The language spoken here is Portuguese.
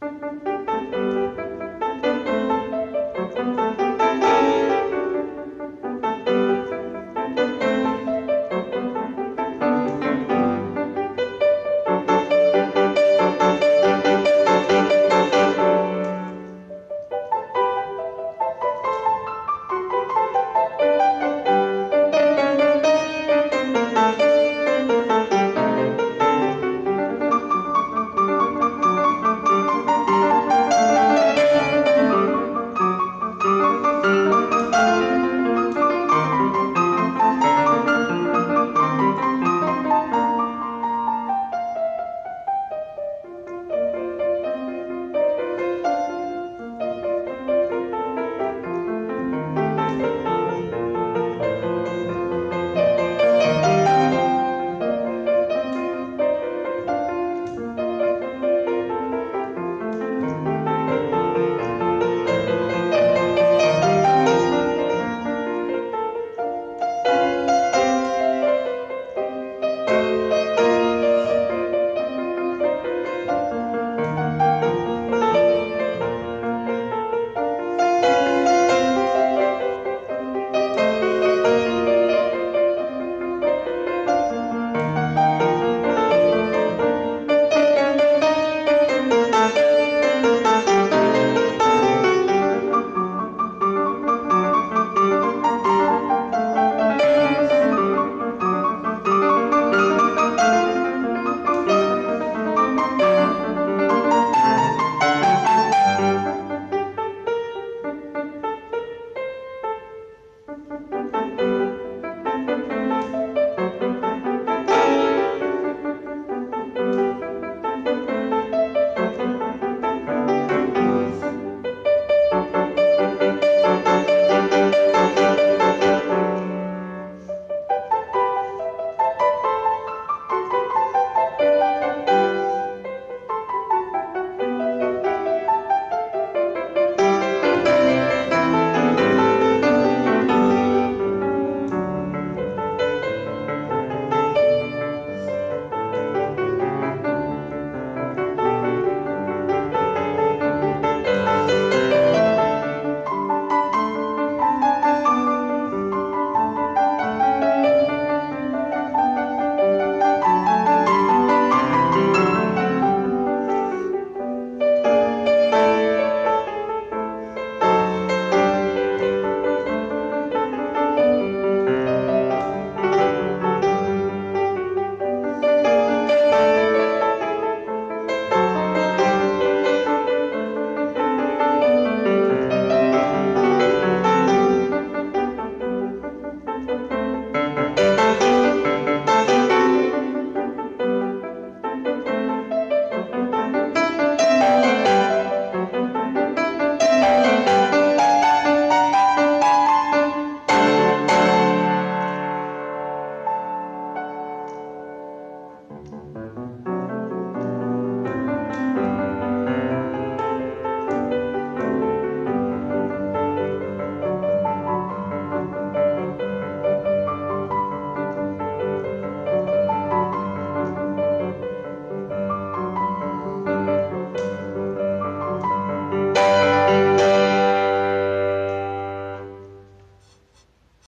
Música